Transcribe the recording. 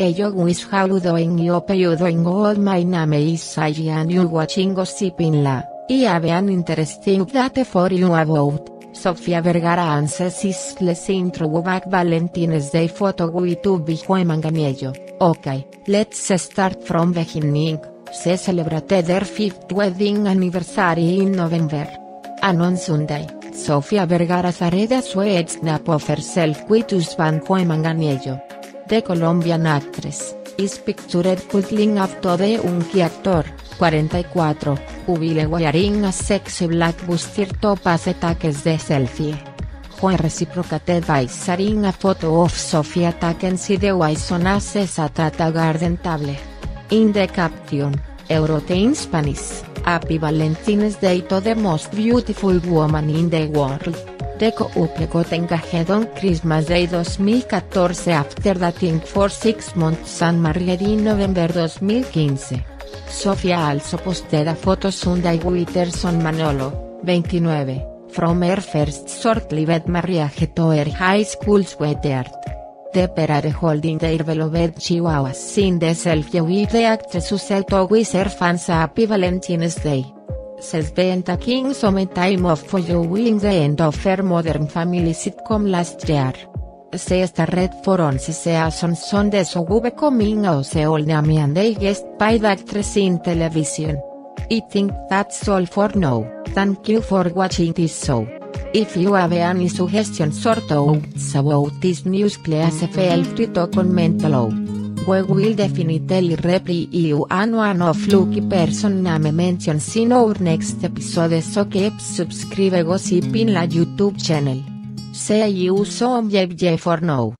Ello wish how doing you you doing all my name is Sai and you watching gossiping la, I have an interesting date for you about. Sofia Vergara answers is intro back Valentine's Day photo with be manganiello. Okay, let's start from beginning. Se celebrated their fifth wedding anniversary in November. And on Sunday, Sofia Vergara Zareda sweet snap of herself with husband Juan Manganiello. The Colombian actress, is pictured putting up to the unky actor, 44, Ubile wearing a sexy black bustier top as attaques de selfie. Juan reciprocated by a photo of Sofia taken si the Wison as a garden table. In the caption, Eurote in Spanish, Happy Valentine's Day to the most beautiful woman in the world. The couple got engaged Christmas Day 2014 after dating for six months and married in November 2015. Sofia also posted a photo Sunday with Manolo, 29, from her first short-lived marriage to her high school sweetheart. The pair are holding their beloved chihuahuas in the selfie with the actress who said to wish her fans a happy Valentine's Day. Taking some time off for in the end of her Modern Family sitcom last year. Se started for on seasons on the show becoming a Seoul and guest by the actress in television. I think that's all for now, thank you for watching this show. If you have any suggestions or thoughts about this news please feel free to comment below. We will definitely reply you and one of lucky person name mentions in our next episode so keep subscribe gossip in la YouTube channel. See you soon for now.